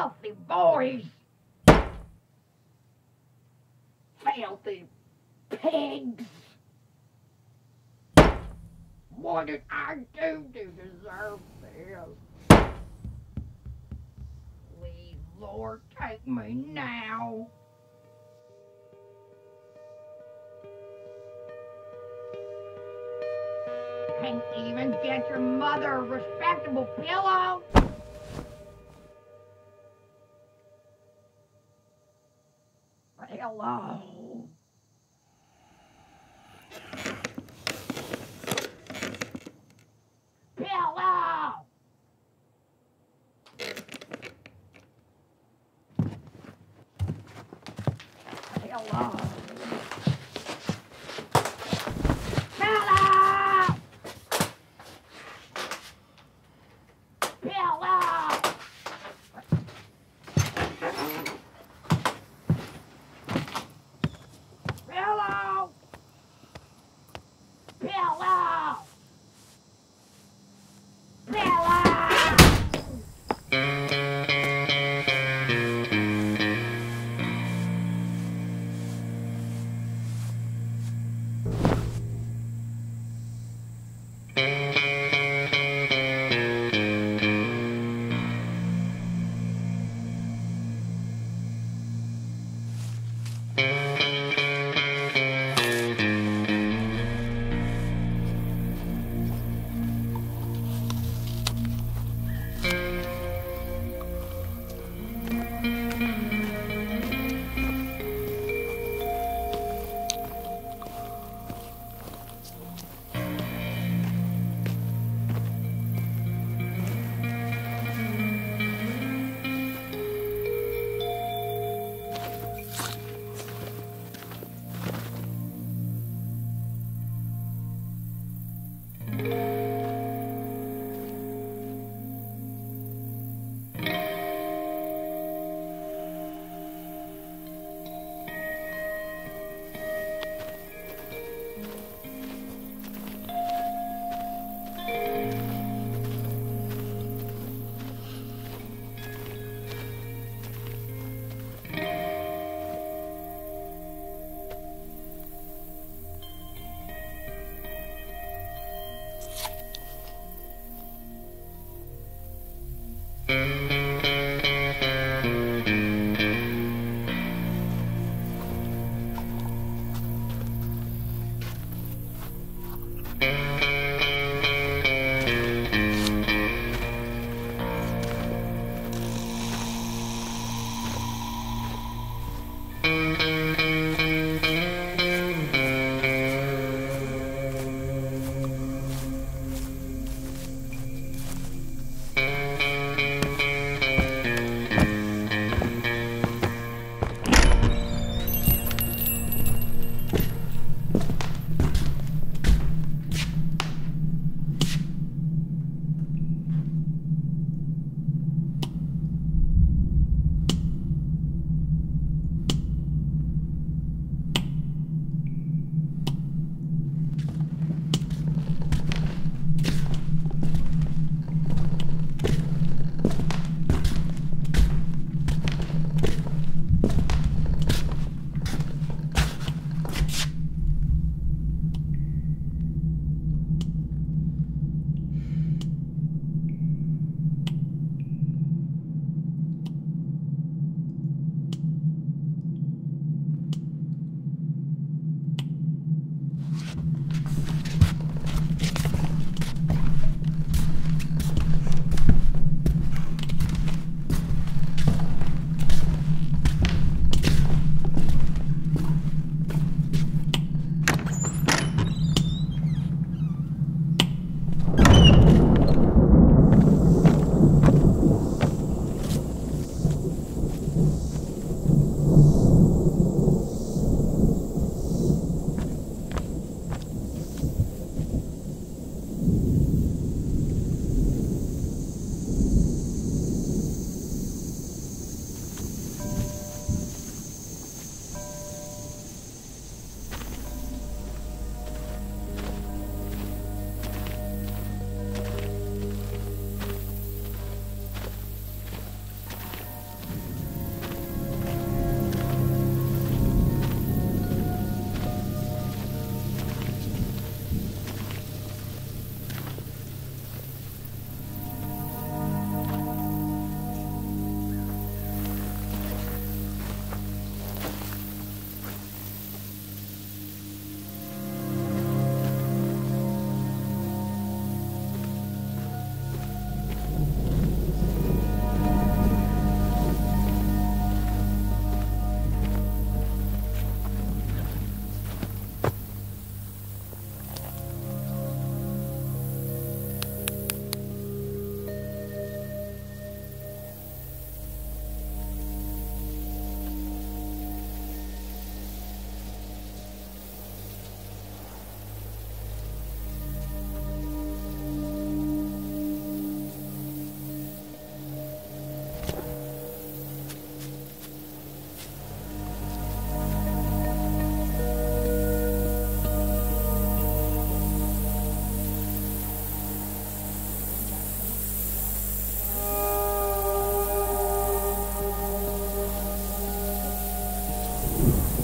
filthy boys. Filthy pigs. What did I do to deserve this? Please, Lord, take me now. Can't even get your mother a respectable pillow? Hello.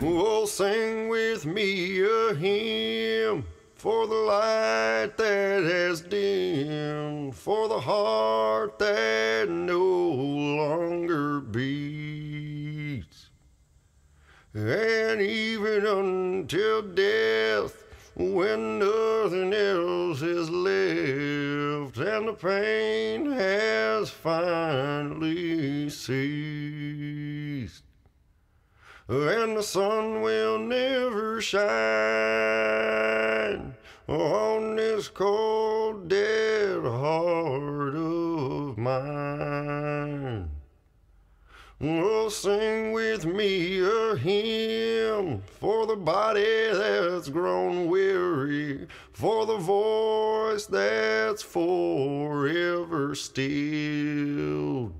Oh, sing with me a hymn for the light that has dimmed, for the heart that no longer beats. And even until death, when nothing else is left, and the pain has finally ceased and the sun will never shine on this cold, dead heart of mine. Oh, sing with me a hymn for the body that's grown weary, for the voice that's forever stilled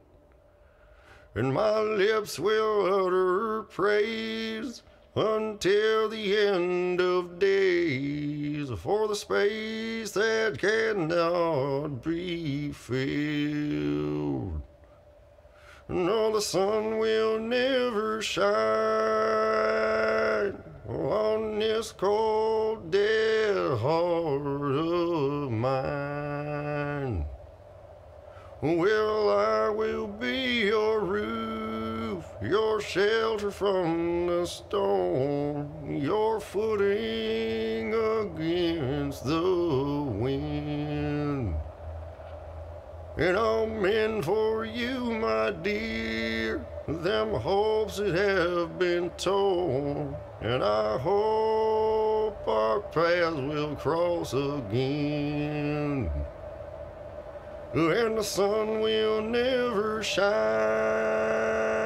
and my lips will utter praise until the end of days for the space that cannot be filled. No, the sun will never shine on this cold, dead heart of mine. Well, I will be your shelter from the storm, your footing against the wind. And I'll mend for you, my dear, them hopes that have been torn. And I hope our paths will cross again and the sun will never shine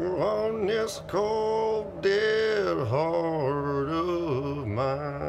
on this cold, dead heart of mine.